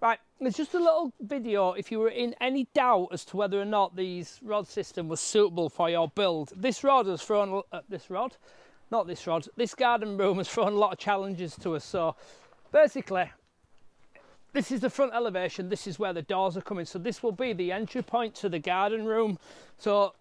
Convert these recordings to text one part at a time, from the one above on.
Right, there's just a little video if you were in any doubt as to whether or not these rod system was suitable for your build. This rod has thrown, uh, this rod, not this rod, this garden room has thrown a lot of challenges to us. So basically, this is the front elevation, this is where the doors are coming. So this will be the entry point to the garden room. So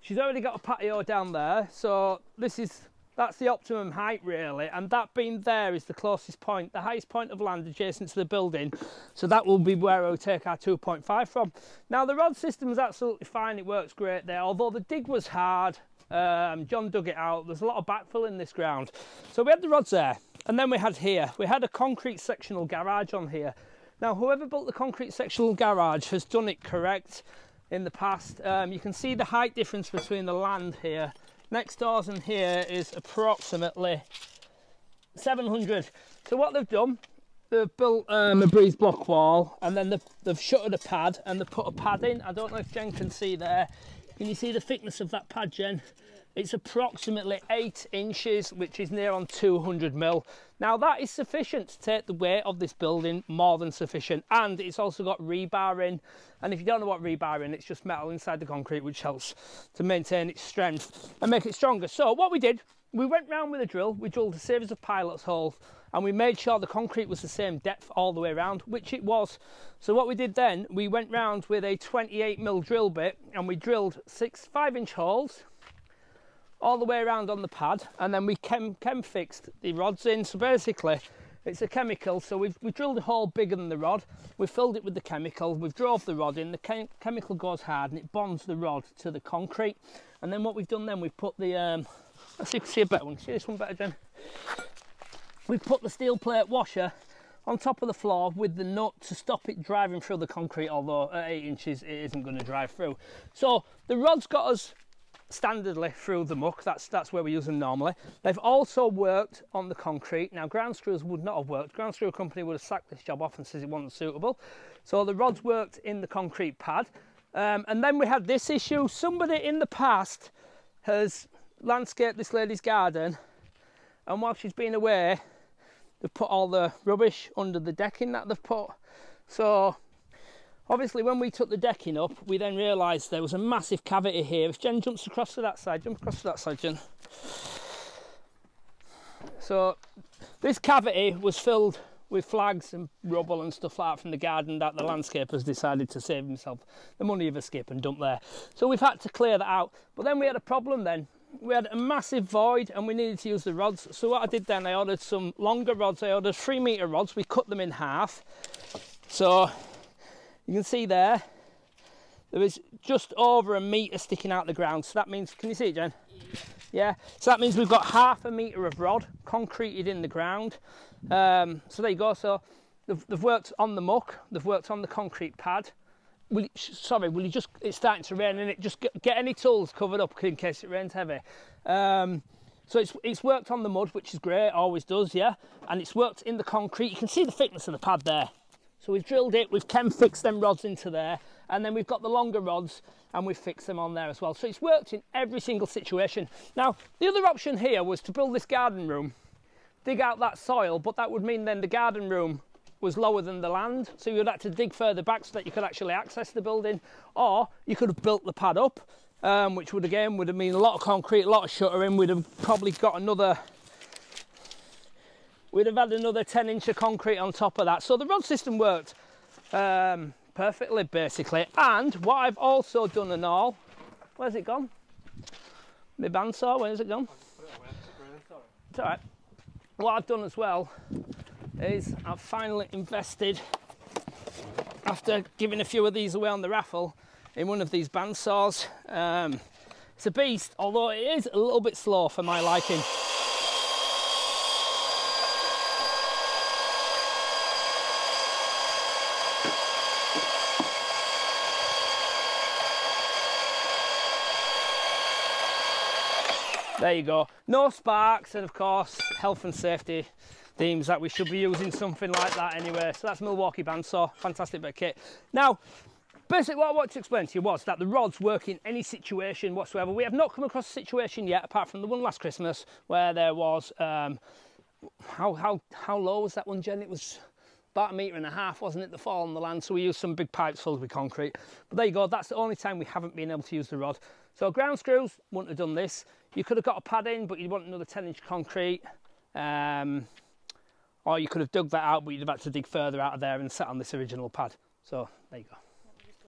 she's already got a patio down there. So this is that's the optimum height really and that being there is the closest point the highest point of land adjacent to the building. So that will be where we'll take our 2.5 from. Now the rod system is absolutely fine. It works great there although the dig was hard. Um, John dug it out. There's a lot of backfill in this ground. So we had the rods there and then we had here we had a concrete sectional garage on here. Now whoever built the concrete sectional garage has done it correct in the past. Um, you can see the height difference between the land here next doors in here is approximately 700 so what they've done they've built um, a breeze block wall and then they've, they've shuttered a pad and they've put a pad in. I don't know if jen can see there. Can you see the thickness of that pad jen it's approximately eight inches, which is near on 200 mil. Now that is sufficient to take the weight of this building, more than sufficient. And it's also got rebar in. And if you don't know what rebar in, it's just metal inside the concrete, which helps to maintain its strength and make it stronger. So what we did, we went round with a drill, we drilled a series of pilot's holes and we made sure the concrete was the same depth all the way around, which it was. So what we did then, we went round with a 28 mil drill bit and we drilled six five inch holes all the way around on the pad and then we chem, chem fixed the rods in. So basically it's a chemical, so we've, we drilled a hole bigger than the rod, we filled it with the chemical, we've drove the rod in, the chem chemical goes hard and it bonds the rod to the concrete. And then what we've done then, we've put the, um, let's see if you can see a better one, see this one better Jen? We've put the steel plate washer on top of the floor with the nut to stop it driving through the concrete, although at eight inches it isn't going to drive through. So the rod's got us standardly through the muck. That's that's where we use them normally. They've also worked on the concrete. Now ground screws would not have worked. Ground screw company would have sacked this job off and says it wasn't suitable. So the rods worked in the concrete pad. Um, and then we had this issue. Somebody in the past has landscaped this lady's garden and while she's been away they've put all the rubbish under the decking that they've put. So Obviously, when we took the decking up, we then realised there was a massive cavity here. If Jen jumps across to that side, jump across to that side, Jen. So, this cavity was filled with flags and rubble and stuff like that from the garden that the landscapers decided to save himself the money of a skip and dump there. So we've had to clear that out. But then we had a problem then. We had a massive void and we needed to use the rods. So what I did then, I ordered some longer rods. I ordered three metre rods. We cut them in half. So you can see there, there is just over a metre sticking out the ground. So that means, can you see it, Jen? Yeah. So that means we've got half a metre of rod concreted in the ground. Um, so there you go. So they've, they've, worked on the muck, they've worked on the concrete pad. Will you, sorry, will you just, it's starting to rain and it just get, get any tools covered up in case it rains heavy. Um, so it's, it's worked on the mud, which is great, always does, yeah. And it's worked in the concrete. You can see the thickness of the pad there. So we've drilled it, we've chem fixed them rods into there, and then we've got the longer rods and we've fixed them on there as well. So it's worked in every single situation. Now, the other option here was to build this garden room, dig out that soil, but that would mean then the garden room was lower than the land. So you would have to dig further back so that you could actually access the building, or you could have built the pad up, um, which would again would have mean a lot of concrete, a lot of shuttering. We'd have probably got another we'd have had another 10 inch of concrete on top of that. So the rod system worked um, perfectly basically. And what I've also done and all, where's it gone? My bandsaw, where's it gone? It's all right. What I've done as well is I've finally invested, after giving a few of these away on the raffle, in one of these bandsaws. Um, it's a beast, although it is a little bit slow for my liking. There you go. No sparks and of course health and safety themes that we should be using something like that anyway. So that's milwaukee bandsaw fantastic bit of kit. Now basically what i wanted to explain to you was that the rods work in any situation whatsoever. We have not come across a situation yet apart from the one last christmas where there was um how how how low was that one jen? It was about a metre and a half, wasn't it, the fall on the land, so we used some big pipes filled with concrete. But there you go, that's the only time we haven't been able to use the rod. So ground screws, wouldn't have done this. You could have got a pad in, but you'd want another 10 inch concrete. Um, or you could have dug that out, but you'd have had to dig further out of there and sat on this original pad. So there you go.